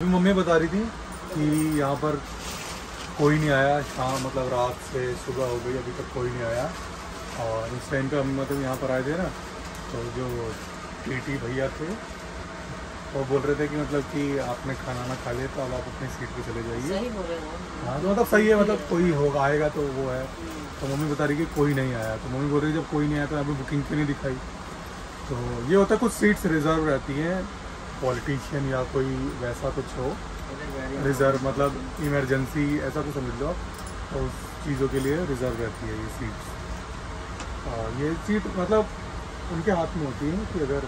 अभी मम्मी बता रही थी कि यहाँ पर कोई नहीं आया शाम मतलब रात से सुबह हो गई अभी तक कोई नहीं आया। और इस टाइम पे हम मतलब यहाँ पर आए थे ना तो जो टी भैया थे वो बोल रहे थे कि मतलब कि आपने खाना ना खा लिया तो अब आप अपनी सीट पे चले जाइए। हो। हाँ तो मतलब सही है मतलब कोई होगा आएगा तो वो है। तो मम्मी बता रही कि कोई नहीं आया। तो मम्मी बोल रही जब कोई नहीं आया तो अभी बुकिंग क्यों नहीं दिखाई? तो ये होता है कुछ सीट्स रिज़र्व रहती हैं। पॉलिटिशियन या कोई वैसा कुछ हो रिज़र्व मतलब इमरजेंसी ऐसा कुछ समझ लो तो उस चीज़ों के लिए रिज़र्व रहती है ये सीट्स और ये सीट मतलब उनके हाथ में होती है कि अगर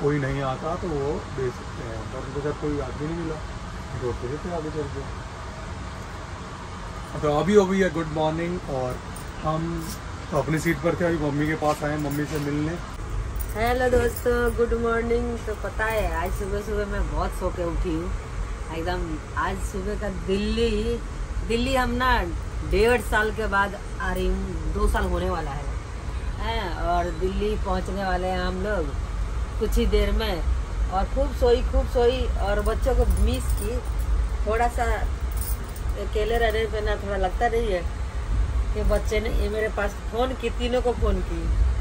कोई नहीं आता तो वो दे सकते हैं, पर उनको जब कोई आदमी नहीं मिला तो दे देते आगे चल के तो अभी अभी है गुड मॉर्निंग और हम तो अपनी सीट पर थे, अभी मम्मी के पास आए, मम्मी से मिलने हेलो दोस्तों, गुड मॉर्निंग। तो पता है, आज सुबह सुबह मैं बहुत सो के उठी हूँ। एकदम, आज सुबह का दिल्ली दिल्ली हम ना डेढ़ साल के बाद आ रही हूँ, दो साल होने वाला है। हैं, और दिल्ली पहुँचने वाले हैं हम लोग कुछ ही देर में। और खूब सोई खूब सोई, और बच्चों को मिस की। थोड़ा सा अकेले रहने पे ना थोड़ा लगता नहीं है कि बच्चे ने, ये मेरे पास फ़ोन की, तीनों को फ़ोन की।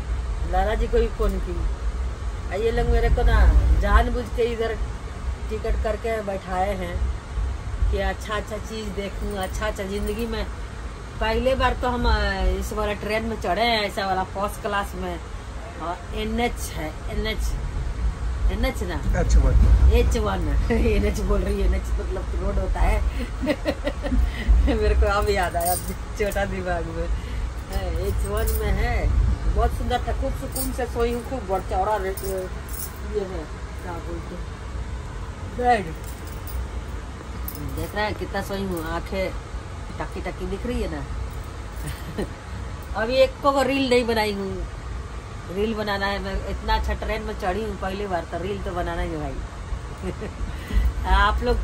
लाला जी को भी फ़ोन की ये लोग मेरे को ना जानबूझ के इधर टिकट करके बैठाए हैं कि अच्छा अच्छा चीज़ देखूँ अच्छा अच्छा ज़िंदगी में। पहले बार तो हम इस वाला ट्रेन में चढ़े हैं ऐसा वाला फ़र्स्ट क्लास में। और एन एच है एन एच एन एच ना? एच वन एन एच बोल रही है एन एच मतलब रोड होता है। मेरे को अब याद आया छोटा दिमाग में। एच वन में है। बहुत सुंदर था, खूब सुकून से सोई हूँ, खूब बड़ चौड़ा ये है, क्या बोलते बेड देख रहा है कितना सोई हूँ, आँखें टकी टकी दिख रही है ना? अभी एक को रील नहीं बनाई हूँ, रील बनाना है, मैं इतना अच्छा ट्रेन में चढ़ी हूँ पहली बार तो रील तो बनाना ही भाई। आप लोग,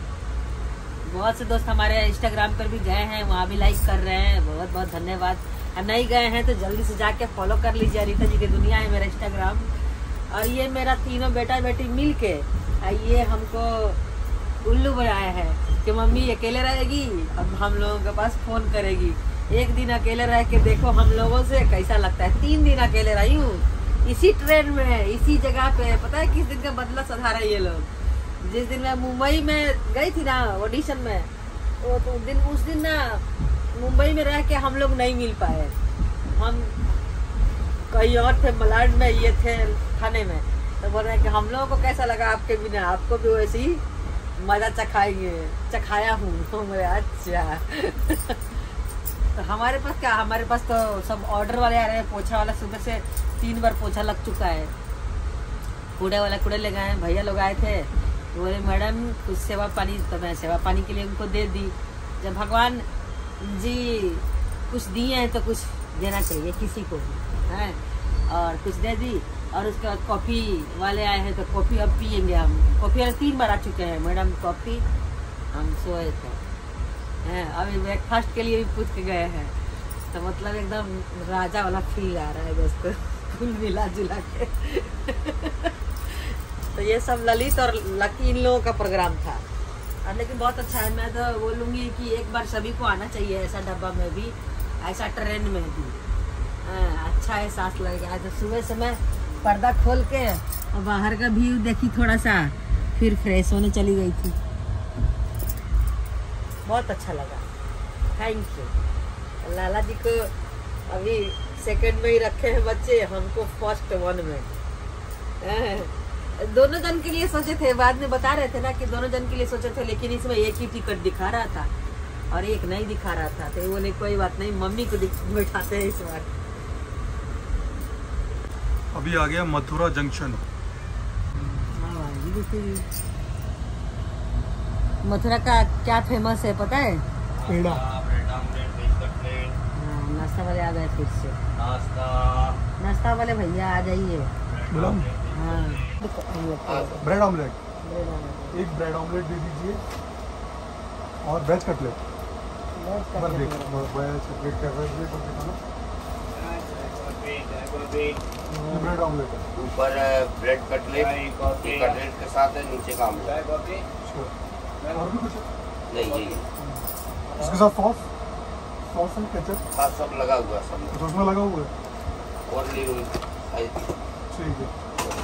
बहुत से दोस्त हमारे इंस्टाग्राम पर भी गए हैं, वहाँ भी लाइक कर रहे हैं, बहुत बहुत धन्यवाद। नहीं गए हैं तो जल्दी से जाके फॉलो कर लीजिए अनीता जी की दुनिया है मेरा इंस्टाग्राम और ये मेरा तीनों बेटा बेटी मिल के ये हमको उल्लू बनाया है कि मम्मी अकेले रहेगी, अब हम लोगों के पास फ़ोन करेगी। एक दिन अकेले रह के देखो हम लोगों से कैसा लगता है। तीन दिन अकेले रही हूँ, इसी ट्रेन में, इसी जगह पे। पता है किस दिन का बदला सधा रहे ये लोग? जिस दिन मैं मुंबई में गई थी ना ऑडिशन में वो तो दिन, उस दिन ना मुंबई में रह के हम लोग नहीं मिल पाए। हम कहीं और थे, मलाड में, ये थे थाने में। तो बोल रहे हैं कि हम लोगों को कैसा लगा आपके बिना? आपको भी वैसे ही मज़ा चखाएँगे चखाया हूँ। तो मैं अच्छा। तो हमारे पास क्या? हमारे पास तो सब ऑर्डर वाले आ रहे हैं। पोछा वाला सुबह से तीन बार पोछा लग चुका है। कूड़े वाला कूड़े ले गए भैया लोग आए थे। तो बोले, मैडम, कुछ सेवा पानी तो मैं सेवा पानी के लिए उनको दे दी। जब भगवान जी, कुछ दिए हैं तो कुछ देना चाहिए किसी को भी, है? और कुछ दे दी, और उसके बाद कॉफ़ी वाले आए हैं तो कॉफ़ी अब पियेंगे हम। कॉफ़ी वाले तीन बार आ चुके हैं, मैडम कॉफ़ी हम सोए थे, हैं? अभी ब्रेकफास्ट के लिए भी पूछ के गए हैं। तो मतलब एकदम राजा वाला फील आ रहा है दोस्तों कुल मिला जुला के। तो ये सब ललित और लकी इन लोगों का प्रोग्राम था। और लेकिन बहुत अच्छा है। मैं तो बोलूँगी कि एक बार सभी को आना चाहिए ऐसा डब्बा में भी ऐसा ट्रेन में भी। हाँ, अच्छा एहसास लगेगा तो सुबह से मैं पर्दा खोल के और बाहर का व्यू देखी थोड़ा सा फिर फ्रेश होने चली गई थी। बहुत अच्छा लगा। थैंक यू लाला जी को अभी सेकंड में ही रखे हैं बच्चे हमको फ़र्स्ट वन में। हाँ, दोनों जन के लिए सोचे थे बाद में बता रहे थे ना कि दोनों जन के लिए सोचे थे लेकिन इसमें एक ही टिकट दिखा रहा था और एक नहीं दिखा रहा था। तो बोले कोई बात नहीं मम्मी को बैठाते हैं इस बार। अभी आ गया मथुरा जंक्शन। हाँ भाई, देखिए। मथुरा का क्या फ़ेमस है पता है? पेड़ा। हाँ, नाश्ता वाले आ गए फिर से। नाश्ता। नाश्ता वाले भैया आ जाइए। हाँ ब्रेड ऑमलेट। एक ब्रेड ऑमलेट दे दीजिए और वेज कटलेट। है। बहुत बस देख दे रहे हैं। वेज कटलेट का वेज कटलेट ब्रेड ऑमलेट है। ऊपर ब्रेड कटलेट कटलेट के साथ है नीचे का आमलेट Sure. और भी कुछ नहीं यही इसके साथ सॉस? सॉस है केचप? हाँ सब लगा हुआ है सब। उसमें लगा हुआ है? और ठीक है।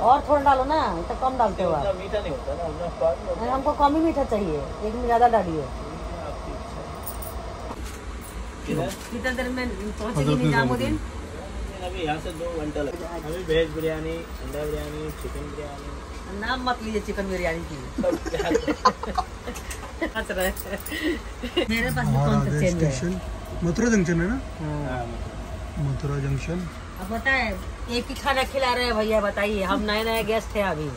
और थोड़ा डालो ना तो कम डालते हो आप। मीठा नहीं होता ना स्वाद हमको कम ही मीठा चाहिए एक में ज़्यादा डालिए। कितना देर में पहुंचेगी निजामुद्दीन अभी यहाँ से दो घंटा लगेगा अभी वेज बिरयानी अंडा बिरयानी चिकन बिरयानी। नाम मत लीजिए चिकन बिरयानी की। मेरे पास भी कौन सा चेंज है? मथुरा जंक्शन है ना? हाँ। हाँ, मथुरा जंक्शन। अब बताए एक ही खाना खिला रहे हैं भैया बताइए। हम नए नए गेस्ट हैं अभी।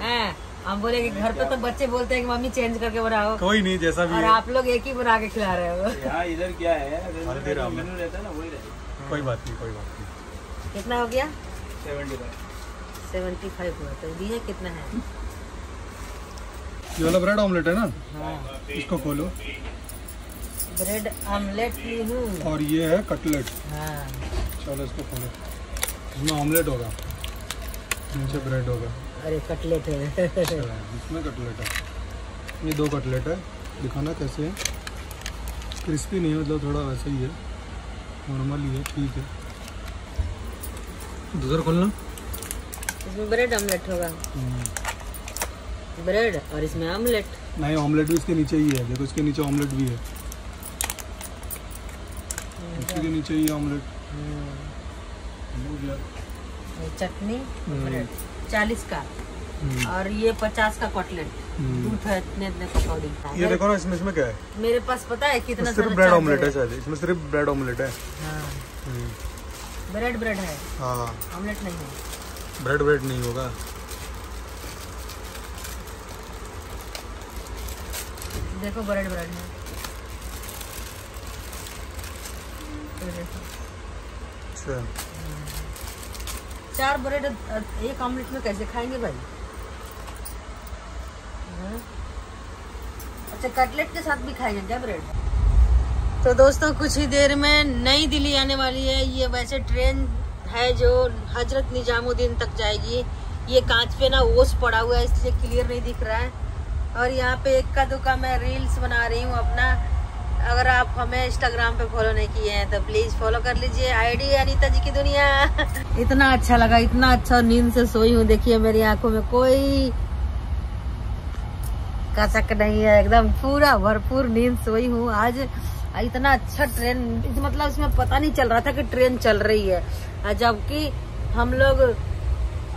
है हम बोले कि घर पे तो बच्चे बोलते हैं कि मम्मी चेंज करके बनाओ। कोई नहीं जैसा भी और आप लोग एक ही बना के खिला रहे हो। इधर क्या है? मेनू रहता है ना वही कोई बात नहीं कोई बात नहीं। कितना हो गया? Seventy five. हुआ तो दिए कितना है? ये वाला ब्रेड ऑमलेट है ना? हाँ। इसको खोलो। ब्रेड ऑमलेट ली हूँ। और ये है कटलेट। हाँ। चलो इसको खोलो इसमें ऑमलेट होगा। नीचे ब्रेड होगा। अरे कटलेट है। इसमें कटलेट है। ये दो कटलेट है। दिखाना कैसे है। क्रिस्पी नहीं है मतलब थोड़ा वैसे ही है। नॉर्मल ही है ठीक है। दूसरा खोलना। इसमें ब्रेड ऑमलेट होगा। ब्रेड और इसमें ऑमलेट नहीं ऑमलेट भी इसके नीचे ही है। देखो इसके नीचे ऑमलेट भी है। इसके नीचे ही ऑमलेट हो गया। चटनी हम्म। ब्रेड चालीस का। हम्म। और ये पचास का कटलेट हम्म। दूध है इतने इतने पकौड़ी ये देखो ना इसमें इसमें क्या है? मेरे पास पता है कितना सिर्फ़ ब्रेड ऑमलेट है शायद। इसमें सिर्फ़ ब्रेड ऑमलेट है। हाँ। हम्म। ब्रेड ब्रेड है। हाँ। ऑमलेट नहीं है। ब्रेड ब्रेड नहीं होगा। देखो ब्रेड ब्रेड है। अच्छा। चार ब्रेड एक ऑमलेट में कैसे खाएँगे भाई? हाँ? अच्छा कटलेट के साथ भी खाएँगे क्या ब्रेड तो दोस्तों कुछ ही देर में नई दिल्ली आने वाली है। ये वैसे ट्रेन है जो हज़रत निजामुद्दीन तक जाएगी। ये कांच पे ना ओस पड़ा हुआ है इसलिए क्लियर नहीं दिख रहा है। और यहाँ पे एक का दुका मैं रील्स बना रही हूँ अपना। अगर आप हमें इंस्टाग्राम पे फॉलो नहीं किए हैं तो प्लीज़ फॉलो कर लीजिए आईडी अनीता जी की दुनिया। इतना अच्छा लगा, इतना अच्छा नींद से सोई हूँ। देखिए मेरी आँखों में कोई कसक नहीं है, एकदम पूरा भरपूर नींद सोई हूँ। आज इतना अच्छा ट्रेन मतलब इसमें पता नहीं चल रहा था कि ट्रेन चल रही है। जबकि हम लोग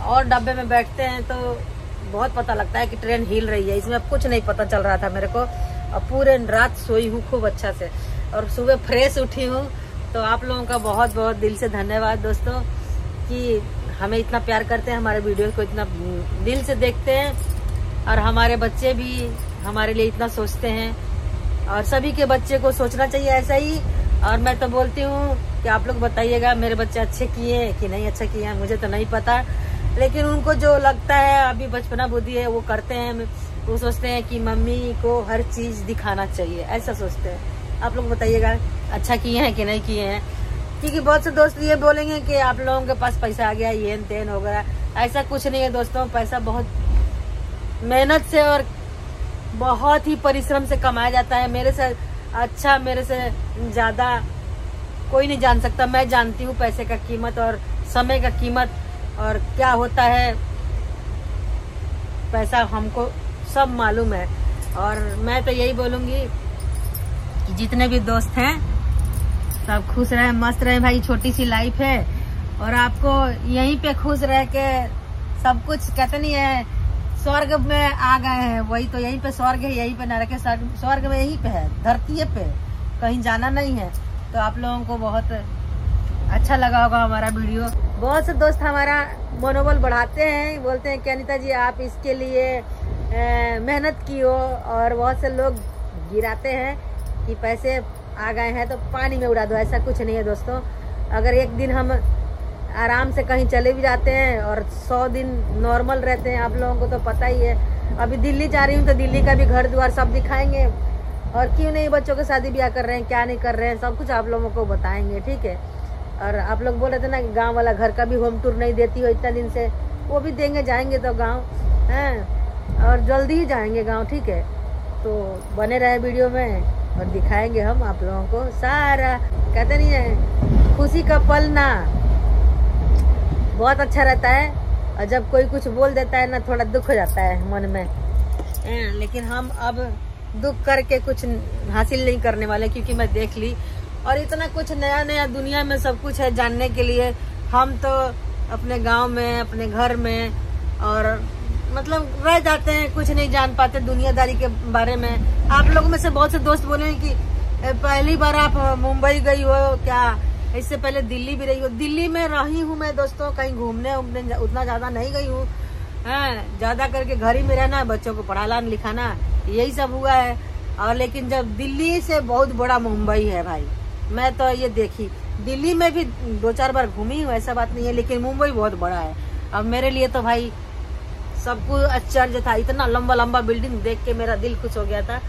और डब्बे में बैठते हैं तो बहुत पता लगता है कि ट्रेन हिल रही है। इसमें कुछ नहीं पता चल रहा था मेरे को। और पूरे रात सोई हूँ खूब अच्छा से। और सुबह फ्रेश उठी हूँ तो आप लोगों का बहुत बहुत दिल से धन्यवाद दोस्तों, कि हमें इतना प्यार करते हैं, हमारे वीडियो को इतना दिल से देखते हैं, और हमारे बच्चे भी हमारे लिए इतना सोचते हैं। और सभी के बच्चे को सोचना चाहिए ऐसा ही। और मैं तो बोलती हूँ कि आप लोग बताइएगा, मेरे बच्चे अच्छे किए हैं कि नहीं अच्छा किए हैं, मुझे तो नहीं पता। लेकिन उनको जो लगता है, अभी बचपना बुद्धि है, वो करते हैं। वो सोचते हैं कि मम्मी को हर चीज़ दिखाना चाहिए, ऐसा सोचते हैं। आप लोग बताइएगा अच्छा किए हैं कि नहीं किए हैं? क्योंकि बहुत से दोस्त ये बोलेंगे कि आप लोगों के पास पैसा आ गया ये तेन हो गया। ऐसा कुछ नहीं है दोस्तों, पैसा बहुत मेहनत से और बहुत ही परिश्रम से कमाया जाता है। मेरे से अच्छा मेरे से ज़्यादा कोई नहीं जान सकता। मैं जानती हूँ पैसे का कीमत और समय का कीमत और क्या होता है। पैसा हमको सब मालूम है। और मैं तो यही बोलूँगी कि जितने भी दोस्त हैं, सब खुश रहे, मस्त रहे भाई, छोटी सी लाइफ है। और आपको यहीं पे खुश रह के सब कुछ कहते नहीं है, स्वर्ग में आ गए हैं। वही तो यहीं पे स्वर्ग है, यहीं पे नरक है, स्वर्ग में यहीं पे है, धरती पे। कहीं जाना नहीं है। तो आप लोगों को बहुत अच्छा लगा होगा हमारा वीडियो। बहुत से दोस्त हमारा मनोबल बढ़ाते हैं। बोलते हैं कि अनिता जी, आप इसके लिए मेहनत की हो और बहुत से लोग गिराते हैं कि पैसे आ गए हैं तो पानी में उड़ा दो, ऐसा कुछ नहीं है दोस्तों। अगर एक दिन हम आराम से कहीं चले भी जाते हैं और सौ दिन नॉर्मल रहते हैं, आप लोगों को तो पता ही है। अभी दिल्ली जा रही हूँ तो दिल्ली का भी घर द्वार सब दिखाएँगे। और क्यों नहीं बच्चों के शादी ब्याह कर रहे हैं, क्या नहीं कर रहे हैं, सब कुछ आप लोगों को बताएँगे, ठीक है? और आप लोग बोल रहे थे ना कि गाँव वाला घर का भी होम टूर नहीं देती हो इतना दिन से, वो भी देंगे, जाएँगे तो गाँव, हैं? और जल्दी ही जाएँगे गाँव, ठीक है? तो बने रहे वीडियो में और दिखाएँगे हम आप लोगों को सारा। कहते नहीं है, खुशी का पल ना। बहुत अच्छा रहता है और जब कोई कुछ बोल देता है ना, थोड़ा दुख हो जाता है मन में। लेकिन हम अब दुख करके कुछ हासिल नहीं करने वाले, क्योंकि मैं देख ली। और इतना कुछ नया नया दुनिया में सब कुछ है जानने के लिए। हम तो अपने गाँव में, अपने घर में और मतलब रह जाते हैं कुछ नहीं जान पाते दुनियादारी के बारे में। आप लोगों में से बहुत से दोस्त बोले कि पहली बार आप मुंबई गई हो क्या? इससे पहले दिल्ली भी रही हो। दिल्ली में रही हूँ मैं दोस्तों कहीं घूमने उतना ज़्यादा नहीं गई हूँ। हैं, ज़्यादा करके घर ही में रहना बच्चों को पढ़ाना लिखाना यही सब हुआ है। और लेकिन जब दिल्ली से बहुत बड़ा मुंबई है भाई मैं तो ये देखी। दिल्ली में भी दो चार बार घूमी हूँ ऐसा बात नहीं है लेकिन मुंबई बहुत बड़ा है। अब मेरे लिए तो भाई सबको आश्चर्य था, इतना लंबा लंबा बिल्डिंग देख के मेरा दिल खुश हो गया था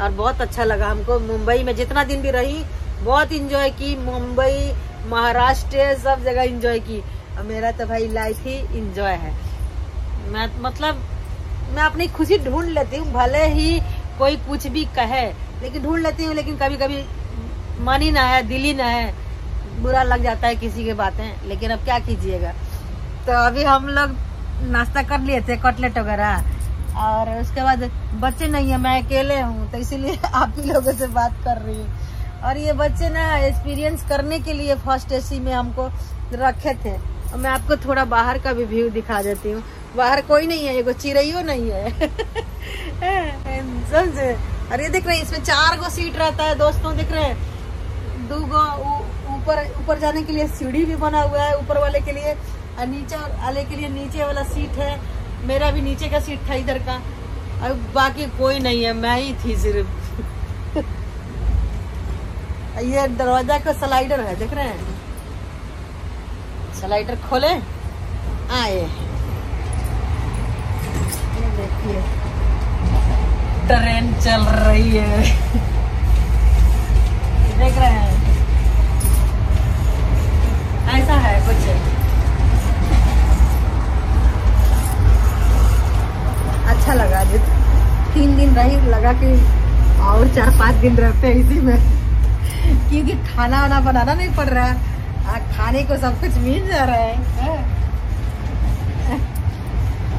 और बहुत अच्छा लगा हमको। मुंबई में जितना दिन भी रही, बहुत इंजॉय की। मुंबई, महाराष्ट्र, सब जगह इंजॉय की। और मेरा तो भाई लाइफ ही इंजॉय है। मैं मतलब मैं अपनी खुशी ढूंढ लेती हूँ, भले ही कोई कुछ भी कहे, लेकिन ढूंढ लेती हूँ, लेकिन कभी कभी मन ही ना है, दिल ही ना है। बुरा लग जाता है किसी की बातें, लेकिन अब क्या कीजिएगा। तो अभी हम लोग नाश्ता कर लिए थे, कटलेट वगैरह। और उसके बाद बच्चे नहीं है, मैं अकेले हूँ तो इसीलिए आप ही लोगों से बात कर रही हूँ। और ये बच्चे ना एक्सपीरियंस करने के लिए फ़र्स्ट एसी में हमको रखे थे। और मैं आपको थोड़ा बाहर का भी व्यू दिखा देती हूँ। बाहर कोई नहीं है एगो चिड़ैयो नहीं है। समझे? और ये देख रहे हैं, इसमें चार गो सीट रहता है, दोस्तों देख रहे हैं। दो गो ऊपर ऊपर जाने के लिए सीढ़ी भी बना हुआ है, ऊपर वाले के लिए। और नीचे वाले के लिए नीचे वाला सीट है। मेरा भी नीचे का सीट था इधर का। और बाकी कोई नहीं है, मैं ही थी सिर्फ़। ये दरवाज़ा का स्लाइडर है, देख रहे हैं? स्लाइडर खोले, आए। देखिए ट्रेन चल रही है। देख रहे हैं ऐसा है कुछ अच्छा लगा जी तीन दिन रही लगा कि और चार पाँच दिन रहते हैं इसी में। क्योंकि खाना वाना बनाना नहीं पड़ रहा है। खाने को सब कुछ मिल जा रहा है, हैं?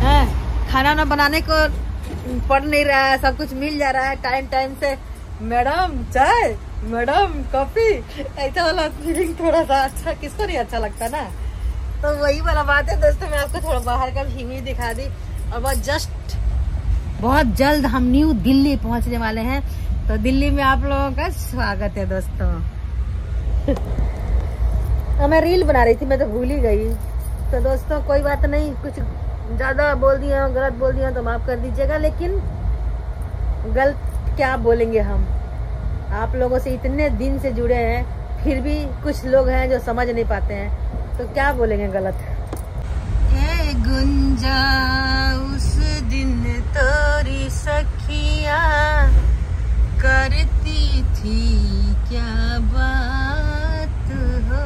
हैं? खाना वाना बनाने को पड़ नहीं रहा है, सब कुछ मिल जा रहा है। टाइम टाइम से, मैडम, चाय, मैडम, कॉफ़ी। ऐसा वाला फीलिंग थोड़ा सा अच्छा किसको नहीं अच्छा लगता ना? तो वही वाला बात है, दोस्तों, मैं आपको थोड़ा बाहर का भी दिखा दी। और बस जस्ट बहुत जल्द हम न्यू दिल्ली पहुँचने वाले हैं। तो दिल्ली में आप लोगों का स्वागत है दोस्तों। तो मैं रील बना रही थी, मैं तो भूल ही गई। तो दोस्तों, कोई बात नहीं, कुछ ज़्यादा बोल दिया, गलत बोल दिया तो माफ़ कर दीजिएगा, लेकिन गलत क्या बोलेंगे हम? आप लोगों से इतने दिन से जुड़े हैं, फिर भी कुछ लोग हैं जो समझ नहीं पाते हैं। तो क्या बोलेंगे गलत? गुंजा दिन तोरी सखिया करती थी क्या बात हो?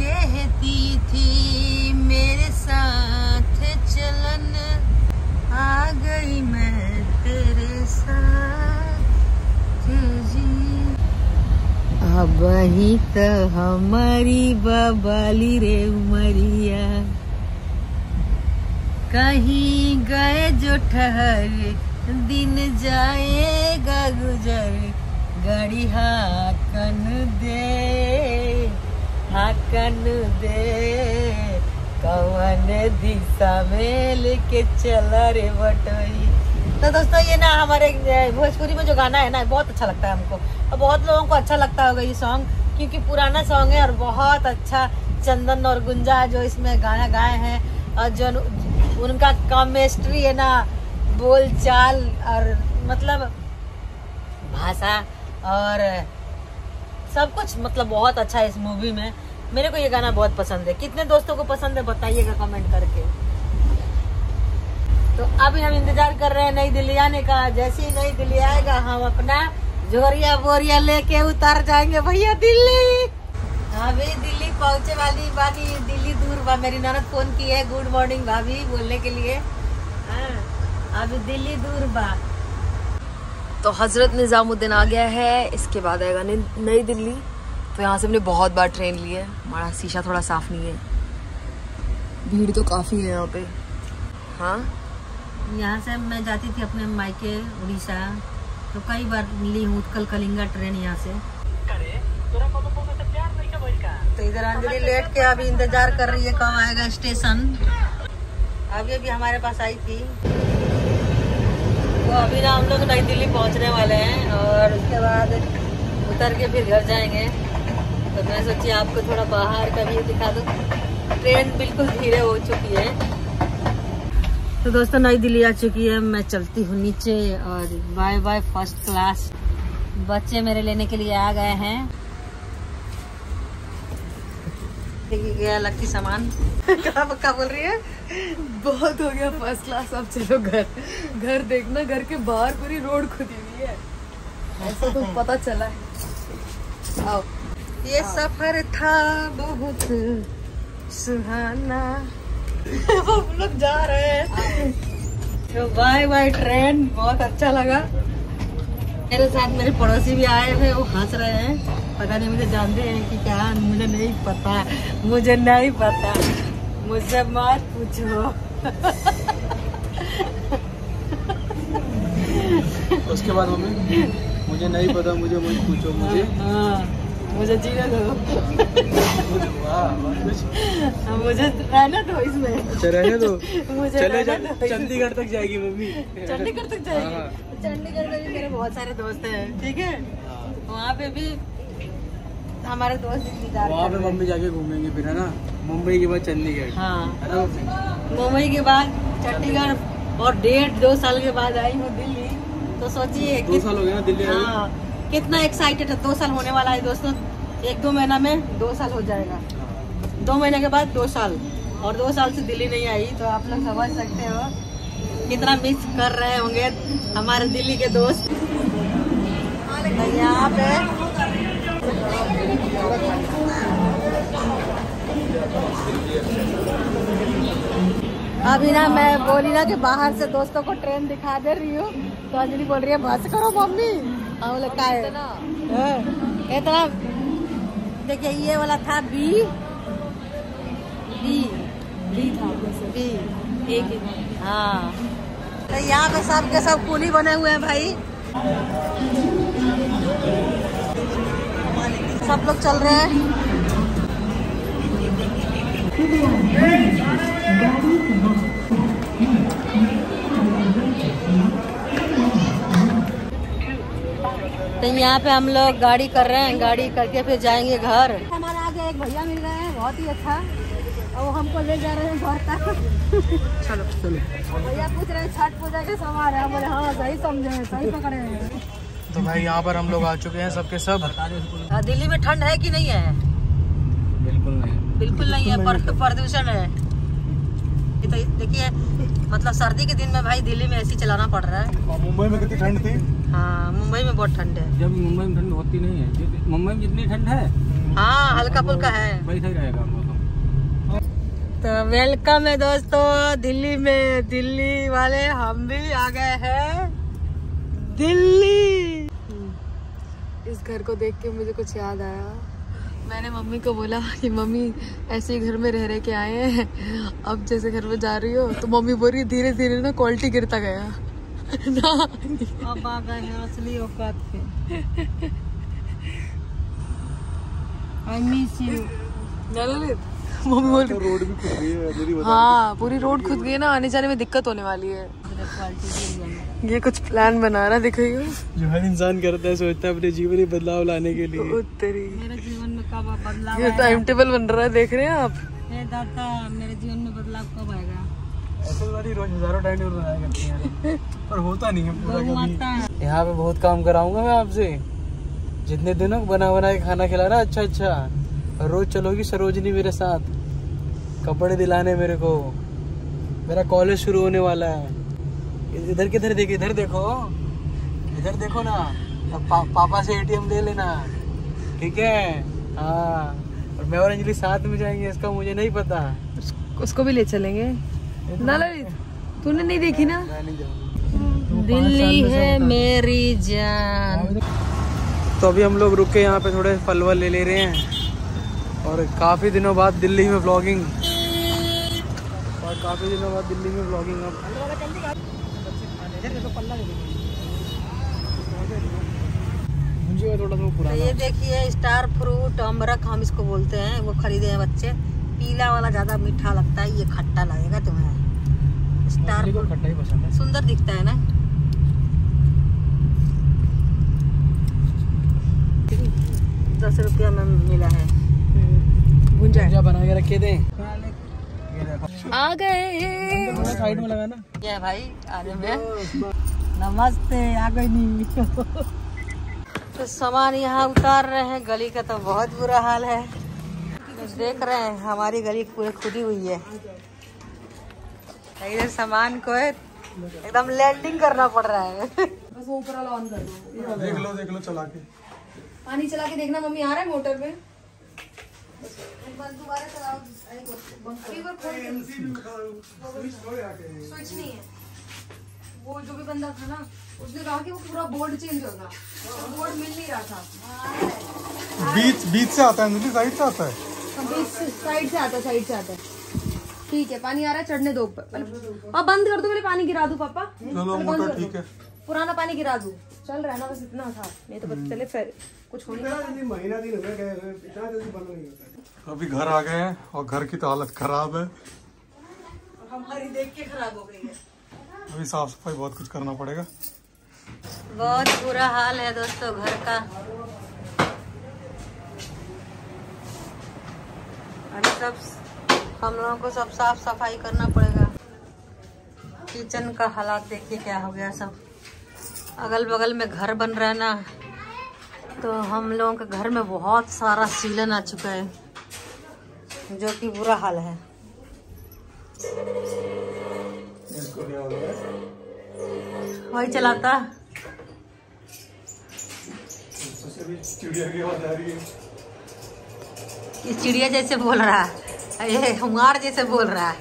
कहती थी, मेरे साथ चलन आ गई मैं तेरे साथ जी। अब ही तो हमारी बबाली रे उमरिया। कहीं गए जो ठहर, दिन जाएगा गुजर। गाड़ी हाकन दे हाकन दे। कवन दिशा में लेके चला रे बटोई। तो दोस्तों, ये ना हमारे भोजपुरी में जो गाना है ना, बहुत अच्छा लगता है हमको। और बहुत लोगों को अच्छा लगता होगा ये सॉन्ग क्योंकि पुराना सॉन्ग है और बहुत अच्छा चंदन और गुंजा जो इसमें गाना गाए हैं। और जो उनका केमिस्ट्री है ना बोल चाल और मतलब भाषा और सब कुछ मतलब बहुत अच्छा है इस मूवी में। मेरे को ये गाना बहुत पसंद है। कितने दोस्तों को पसंद है बताइएगा कमेंट करके। तो अभी हम इंतज़ार कर रहे हैं नई दिल्ली आने का। जैसे ही नई दिल्ली आएगा, हम अपना जोरिया बोरिया लेके उतर जाएँगे। भैया दिल्ली! अभी दिल्ली पहुँचे वाली बानी दिल्ली दूर बा मेरी ननद फ़ोन की है गुड मॉर्निंग भाभी बोलने के लिए। हाँ, अभी दिल्ली दूर बा तो हज़रत निज़ामुद्दीन आ गया है इसके बाद आएगा नई दिल्ली। तो यहाँ से हमने बहुत बार ट्रेन ली है। हमारा शीशा थोड़ा साफ़ नहीं है। भीड़ तो काफ़ी है यहाँ पे। हाँ? यहाँ से मैं जाती थी अपने मायके उड़ीसा। तो कई बार ली हूँ उत्कल कलिंगा ट्रेन यहाँ से। इधर अंजलि लेट के अभी इंतज़ार कर रही है, कब आएगा स्टेशन। अभी अभी हमारे पास आई थी। तो अभी ना हम लोग नई दिल्ली पहुँचने वाले हैं और उसके बाद उतर के फिर घर जाएँगे। तो मैं सोची आपको थोड़ा बाहर का भी दिखा दूँ। ट्रेन बिल्कुल धीरे हो चुकी है। तो दोस्तों, नई दिल्ली आ चुकी है। मैं चलती हूँ नीचे और बाय बाय फ़र्स्ट क्लास बच्चे मेरे लेने के लिए आ गए हैं। देखिए गया लक्की सामान। क्या पक्का बोल रही है? बहुत हो गया फ़र्स्ट क्लास अब चलो घर। घर देखना घर के बाहर पूरी रोड खुदी हुई है। ऐसा तो पता चला है। आओ। ये सफ़र था बहुत सुहाना। हम लोग जा रहे हैं। तो बाय बाय ट्रेन बहुत अच्छा लगा। मेरे साथ मेरे पड़ोसी भी आए थे वो हंस रहे हैं। पता नहीं मुझे जानते हैं कि क्या मुझे नहीं पता मुझे नहीं पता मुझसे मत पूछो। उसके बाद मम्मी मुझे नहीं पता मुझे मुझे पूछो मुझे। हाँ। मुझे जीने दो हाँ, मुझे रहना दो। इसमें अच्छा रहने दो। मुझे चले। चंडीगढ़ तक जाएगी मम्मी। चंडीगढ़ तक हाँ। जाएगी चंडीगढ़ में भी मेरे बहुत सारे दोस्त हैं ठीक है? वहाँ पे भी हमारे दोस्त वहाँ पे मम्मी जाके घूमेंगे फिर है ना? मुंबई के बाद चंडीगढ़ हाँ। है मुंबई के बाद चंडीगढ़ और डेढ़ दो साल के बाद आई हूँ दिल्ली। तो सोचिए दो साल हो गए ना दिल्ली हाँ। कितना एक्साइटेड है? दो साल होने वाला है दोस्तों। एक दो महीना में दो साल हो जाएगा। दो महीने के बाद दो साल। और दो साल से दिल्ली नहीं आई तो आप लोग समझ सकते हो कितना मिस कर रहे होंगे हमारे दिल्ली के दोस्त। तो यहाँ पे अभी ना मैं बोली ना कि बाहर से दोस्तों को ट्रेन दिखा दे रही हूँ। तो अंजलि बोल रही है, बस करो मम्मी। हम बोले का है हाँ, इतना। देखिए ये वाला था बी। बी। बी था बी। एक हाँ तो यहाँ पे सब के सब कूली बने हुए हैं भाई। सब लोग चल रहे हैं। तो यहाँ पे हम लोग गाड़ी कर रहे हैं गाड़ी करके फिर जाएँगे घर। हमारे आगे एक भैया मिल रहे हैं बहुत ही अच्छा। और वो हमको ले जा रहे हैं घर तक। चलो चलो। भैया पूछ रहे हैं छठ पूजा के सामान है। बोले हाँ सही समझे हैं सही पकड़े हैं। तो भाई यहाँ पर हम लोग आ चुके हैं सबके सब। हाँ, दिल्ली में ठंड है कि नहीं है? बिल्कुल नहीं। बिल्कुल नहीं है। प्रदूषण है। ये तो देखिए मतलब सर्दी के दिन में भाई दिल्ली में एसी चलाना पड़ रहा है। मुंबई में कितनी ठंड थी? हाँ मुंबई में बहुत ठंड है। जब मुंबई में ठंड होती नहीं है मुंबई में जितनी ठंड है हाँ हल्का फुल्का है। वैसा रहेगा तो वेलकम है दोस्तों दिल्ली में दिल्ली वाले हम भी आ गए हैं। दिल्ली! इस घर को देख के मुझे कुछ याद आया। मैंने मम्मी को बोला कि मम्मी ऐसे ही घर में रह रह के आए हैं। अब जैसे घर में जा रही हो तो मम्मी बोल रही धीरे धीरे ना क्वालिटी गिरता गया। ना। अब आ गए हैं असली औकात पे। I miss you Lalit mummy बोल रही रोड भी खुल रही है मेरी हाँ पूरी रोड खुद गई है ना आने जाने में दिक्कत होने वाली है। गई ये कुछ प्लान बना रहा दिखेगा जो हर इंसान करता है सोचता है अपने जीवन में बदलाव लाने के लिए। मेरे जीवन में कब बदलाव ये टाइम टेबल बन रहा है देख रहे हैं आप? हे दादा मेरे जीवन में बदलाव कब आएगा? ऐसे रोज हज़ारों टाइम टेबल बनाया करती हैं पर होता नहीं है पूरा कभी। यहाँ पे बहुत काम कराऊँगा मैं आपसे। जितने दिनों को बना बना के खाना खिलाना अच्छा अच्छा। रोज चलोगी सरोजनी मेरे साथ। कपड़े दिलाने मेरे को। मेरा कॉलेज शुरू होने वाला है। इधर किधर देखो इधर देखो। इधर देखो ना। पा, पापा से एटीएम ले लेना। ठीक है? हाँ और मैं और अंजलि साथ में जाएँगे इसका मुझे नहीं पता। उसको भी ले चलेंगे। ना तूने नहीं देखी ना? मैं नहीं जाऊँगा। दिल्ली है मेरी जान। तो अभी हम लोग रुक के यहाँ पे थोड़े फल वल ले ले रहे हैं। और काफ़ी दिनों बाद दिल्ली में ब्लॉगिंग और काफ़ी दिनों बाद दिल्ली में ब्लॉगिंग अब। मुझे थोड़ा सा तो पुराना ये देखिए स्टार फ्रूट अमरक हम इसको बोलते हैं वो खरीदे हैं बच्चे। पीला वाला ज़्यादा मीठा लगता है ये खट्टा लगेगा तुम्हें। स्टार को फ्रूट खट्टा ही पसंद है। सुंदर दिखता है ना? दस रुपया में मिला है। भुंजा बना के रखे थे आ गए। साइड में लगाना क्या भाई आने में। नमस्ते आ गई नहीं तो सामान यहाँ उतार रहे हैं। गली का तो बहुत बुरा हाल है। देख रहे हैं हमारी गली पूरी खुदी हुई है। इधर सामान को एकदम लैंडिंग करना पड़ रहा है। बस वो ऊपर वाला ऑन कर दो। देख लो देख लो चला के। पानी चला के देखना मम्मी आ रहा है मोटर पे? दोबारा चलाओ अभी स्विच नहीं है। वो जो भी बंदा था ना उसने कहा कि वो पूरा बोर्ड चेंज होगा। बोर्ड मिल नहीं रहा था। बीच बीच से आता है अंजलि साइड से आता है। साइड से आता साइड से आता है। ठीक है पानी आ रहा है चढ़ने दो और बंद कर दो पहले पानी गिरा दू पापा। चलो मोटर ठीक है। पुराना पानी गिरा दू। चल रहा है ना बस इतना था। नहीं तो पता चले फिर कुछ हो नहीं अभी घर आ गए हैं और घर की तो हालत खराब है। हमारी देख के खराब हो गई है। अभी साफ़ सफ़ाई बहुत कुछ करना पड़ेगा। बहुत बुरा हाल है दोस्तों, घर का। अभी सब हम लोगों को सब साफ़ सफ़ाई करना पड़ेगा। किचन का हालात देखिए क्या हो गया सब। अगल बगल में घर बन रहा है ना तो हम लोगों के घर में बहुत सारा सीलन आ चुका है, जो कि बुरा हाल है। वही चलाता। चिड़िया की आवाज़ आ रही है। ये चिड़िया जैसे बोल रहा है। ये हुमार जैसे बोल रहा है।